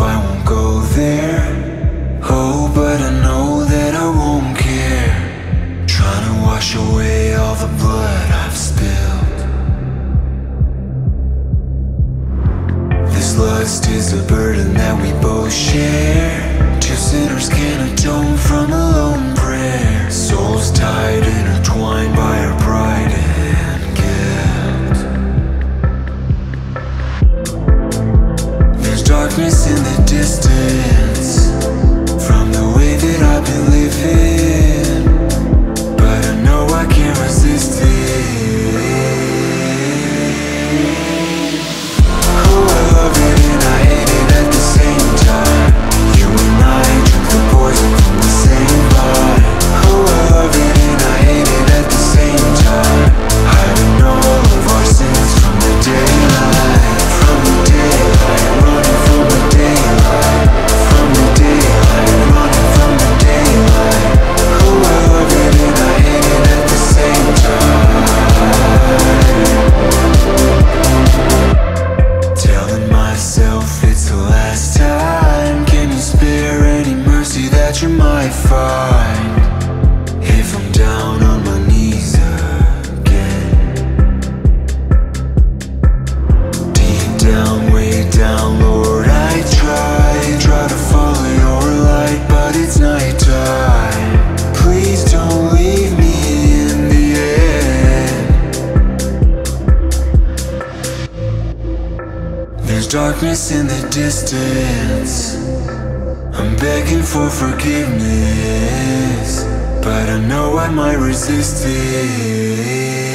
I won't go there. Oh, but I know that I won't care. Trying to wash away all the blood I've spilled. This lust is a burden that we both share. Two sinners can atone from a lone prayer. Souls tied, intertwined by our pride and guilt. There's darkness in If I'm down on my knees again. Deep down, way down, Lord, I try, try to follow your light, but it's nighttime. Please don't leave me in the end. There's darkness in the distance. I'm begging for forgiveness, but I know I might resist it.